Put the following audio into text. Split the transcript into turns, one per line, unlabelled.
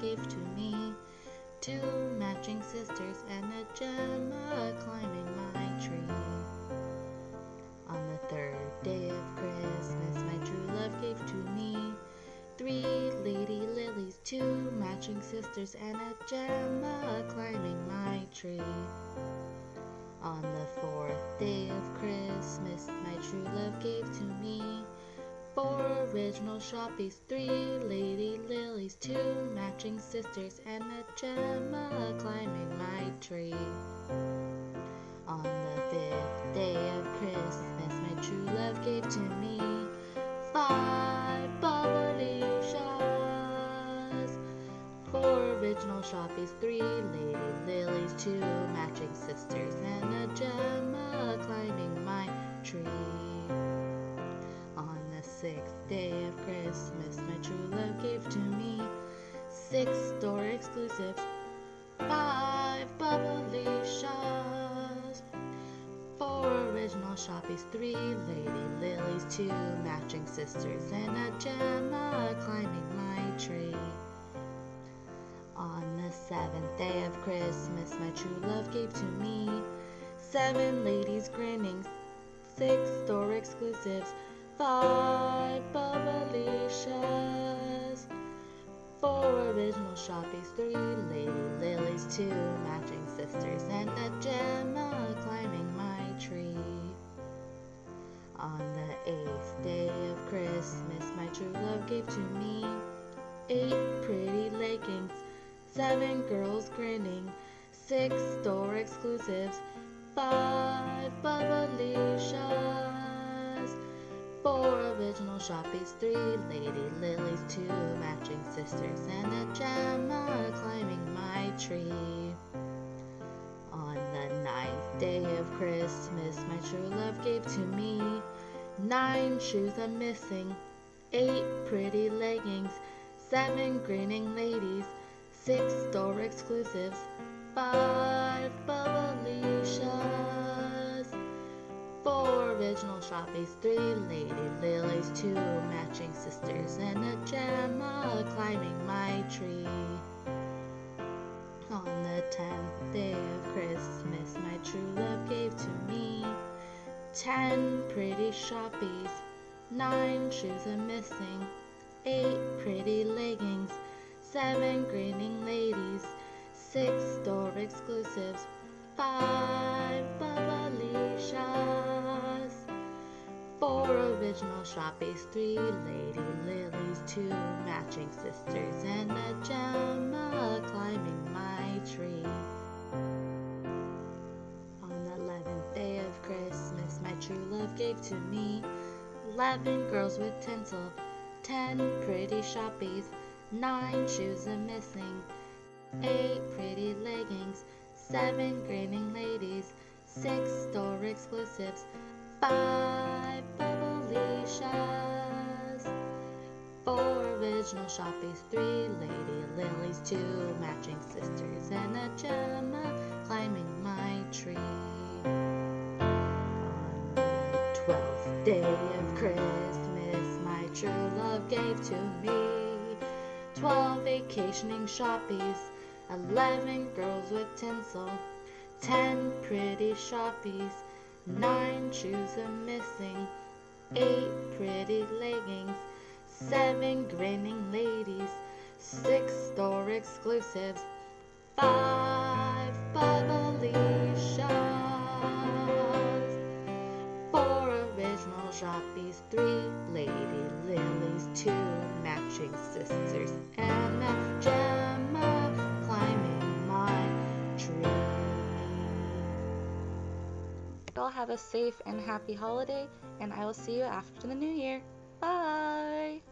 gave to me. Two matching sisters and a Gemma climbing my tree. On the third day of Christmas, my true love gave to me. Three lady lilies, two matching sisters, and a Gemma climbing my tree. On the fourth day of Christmas, my true love gave to me four original shoppies, three lady lilies, two matching sisters, and a Gemma climbing my tree. On the fifth day of Christmas, my true love gave to me five bubbly four original shoppies, three lady lilies, two matching sisters, and a Gemma climbing my tree. Store exclusives, five bubbly shots, four original shoppies, three lady lilies, two matching sisters, and a Gemma climbing my tree. On the seventh day of Christmas, my true love gave to me seven ladies grinning, six store exclusives, five bubbly shots, four original shoppies, three lady lilies, two matching sisters, and a Gemma climbing my tree. On the eighth day of Christmas, my true love gave to me eight pretty leggings, seven girls grinning, six store exclusives, five bubbly shots, four original shoppies, three lady lilies, sisters, and a Gemma climbing my tree. On the ninth day of Christmas, my true love gave to me nine shoes I'm missing, eight pretty leggings, seven grinning ladies, six store exclusives, five bubbly shots, four original shoppies, three lady lilies, two matching sisters, and a Gemma climbing my tree. On the tenth day of Christmas, my true love gave to me ten pretty shoppies, nine shoes are missing, eight pretty leggings, seven grinning ladies, six store exclusives, five bubbly shots, four original shoppies, three lady lilies, two matching sisters, and a Gemma climbing my tree. On the eleventh day of Christmas, my true love gave to me eleven girls with tinsel, ten pretty shoppies, nine shoes are missing, eight pretty leggings, seven grinning ladies, six store exclusives, five bubbly four original shoppies, three lady lilies, two matching sisters, and a Gemma climbing my tree. On the twelfth day of Christmas, my true love gave to me twelve vacationing shoppies, eleven girls with tinsel, ten pretty shoppies, nine shoes are missing, eight pretty leggings, seven grinning ladies, six store exclusives, five bubbly shots, four original shoppies, three lady lilies, two matching sisters, have a safe and happy holiday, and I will see you after the new year. Bye!